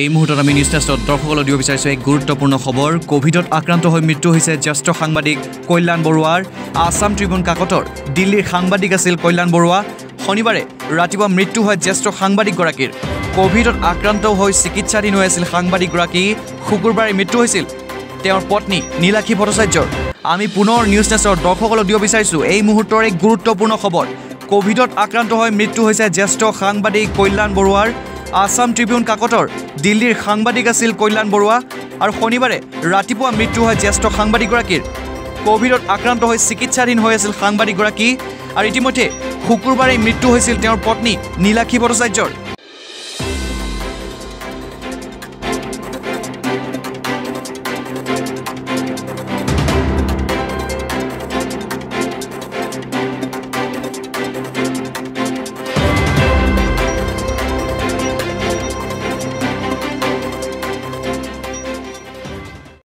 এই মুহূৰ্তত আমি নিউজ টেষ্টত দৰ্শকলৈ দিব বিচাৰিছোঁ এক গুৰুত্বপূৰ্ণ খবৰ। কভিডত আক্ৰান্ত হৈ মৃত্যু হৈছে জ্যেষ্ঠ সাংবাদিক কল্যাণ বৰুৱাৰ। আছাম ট্ৰিবিউন কাকতৰ দিল্লীৰ সাংবাদিক আছিল কল্যাণ বৰুৱা। শনিবাৰে ৰাতিপুৱা মৃত্যু হয় জ্যেষ্ঠ সাংবাদিকগৰাকীৰ। কভিডত আক্ৰান্ত হৈ চিকিৎসাধীন হৈ আছিল সাংবাদিকগৰাকী। শুকুৰবাৰে মৃত্যু হৈছিল তেওঁৰ পত্নী নীলাক্ষী ভট্টাচাৰ্যৰ। আমি পুনৰ নিউজ টেষ্টৰ দৰ্শকলৈ দিব বিচাৰিছোঁ এই মুহূৰ্তৰ এক গুৰুত্বপূৰ্ণ খবৰ। কভিডত আক্ৰান্ত হৈ মৃত্যু হৈছে জ্যেষ্ঠ সাংবাদিক কল্যাণ বৰুৱাৰ। আছাম ট্ৰিবিউন কাকতৰ দিল্লীৰ সাংবাদিক আছিল কল্যাণ বৰুৱা আৰু শনিবাৰে ৰাতিপুৱা মৃত্যু হয় জ্যেষ্ঠ সাংবাদিকগৰাকীৰ। কভিডত আক্ৰান্ত হৈ চিকিৎসাধীন হৈ আছিল সাংবাদিকগৰাকী আৰু ইতিমধ্যে শুকুৰবাৰে মৃত্যু হৈছিল তেওঁৰ পত্নী নীলাক্ষী ভট্টাচাৰ্যৰ।